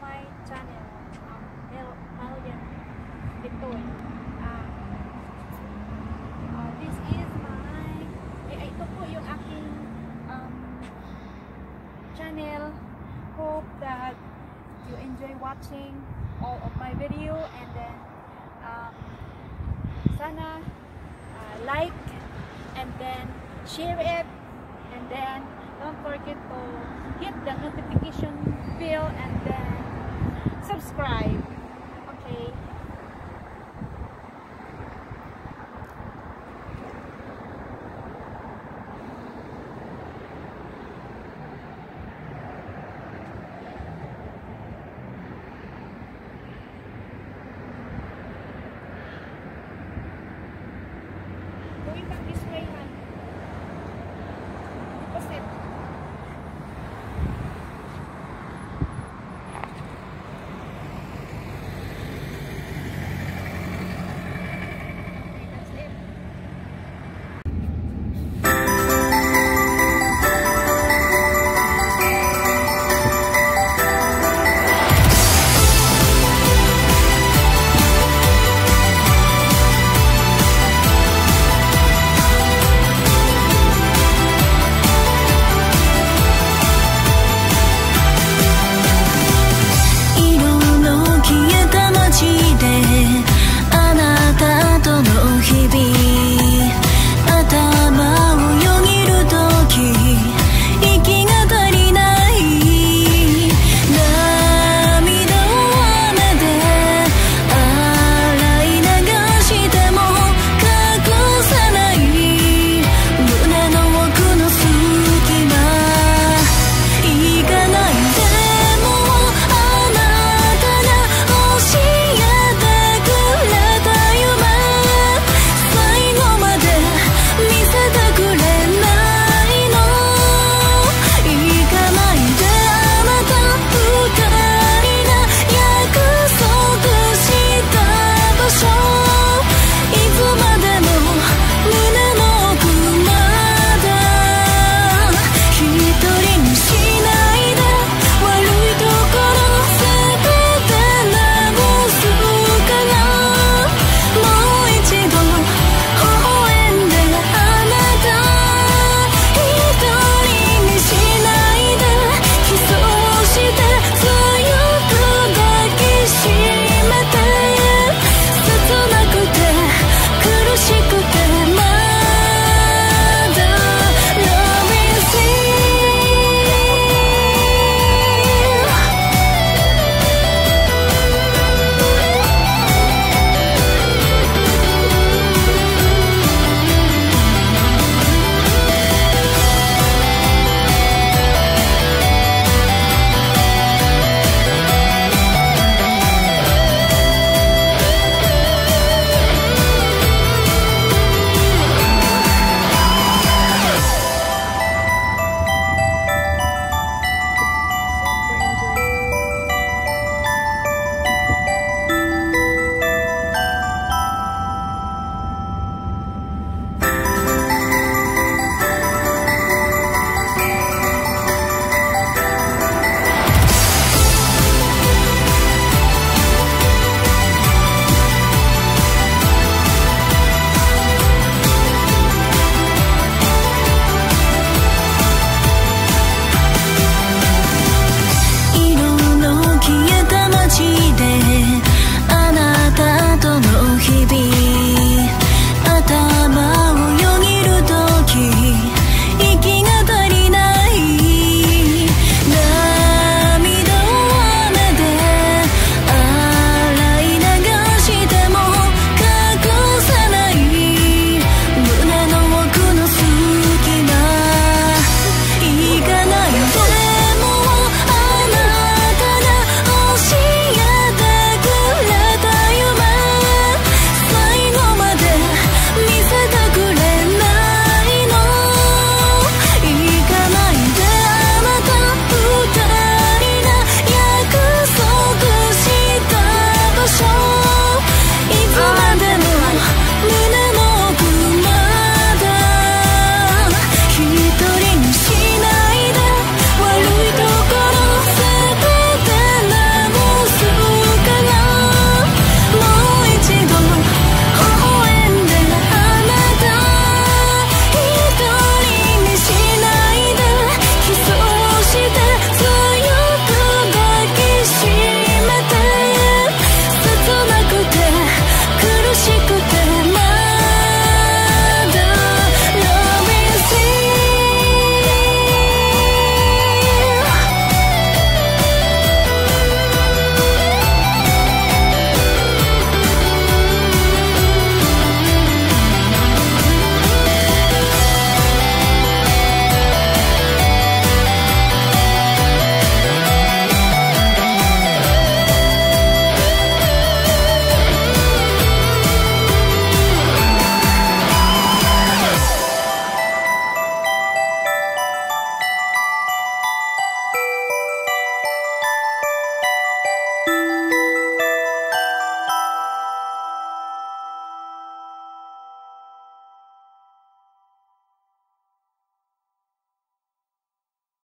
my channel, um, Mel Malian Petoi. Uh, uh, this is my, eh, ito po yung aking um, channel. Hope that you enjoy watching all of my video and then um, sana uh, like and then share it and then don't forget to hit the notification subscribe.